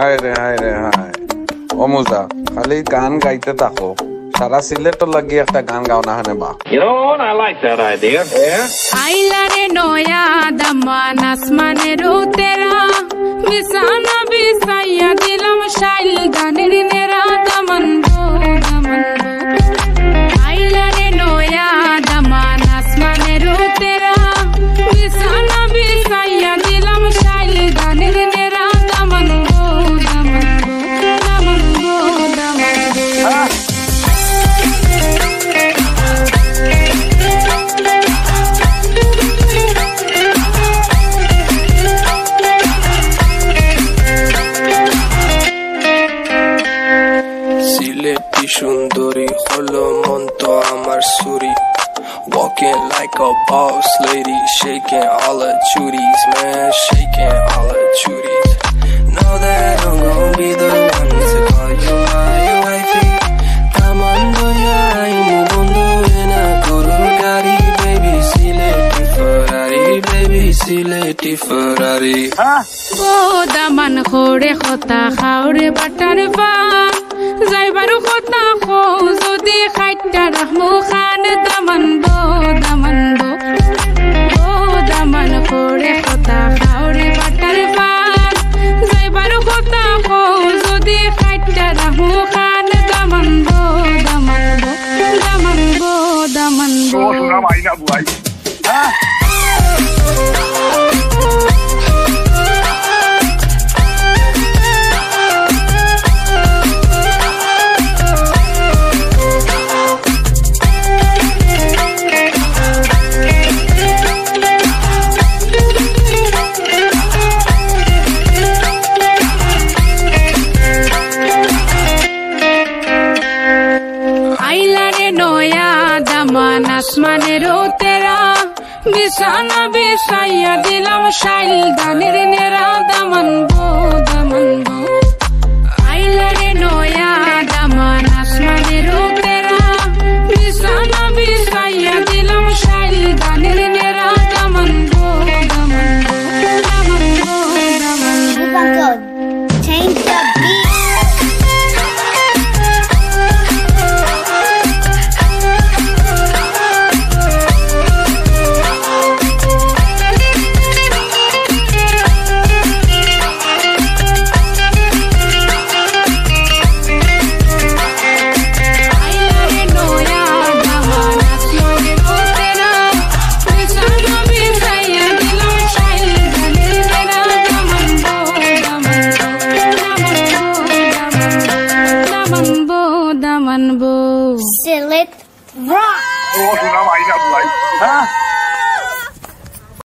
হায় রে হায় রে হায় অমুজা খালি গান গাইতে থাকো সারা সিলেট লাগি একটা গান গাও না হানে বা You know what? I like that idea. Yeah. আইলারে নয়া দামান আসমানের তেরা বিছানা বিছাইয়া দিলাম শাইল গানের নেরা সিলেটি সুন্দরী হলো মন্ত আমার সুরি Walking like a boss lady, shaking all her chuties, man, shaking all her chuties. Know that I'm gonna be the one to call you my wifey. Tamando ya imu bundu ena guru gari, baby, sileti Ferrari, baby, sileti Ferrari. O Daman খোরে খতা খাওরে butter পান যাইবারু খতা খো যদি খাইটা রাখমু খান দামান খতা খাওরে যদি খাইটা রাখমু খান দামান বো নয়া দামান আসমানের তেরা। বিছানা বিছাইয়া দিলাম শাইল দানের Silith Rock. Oh, no, I got?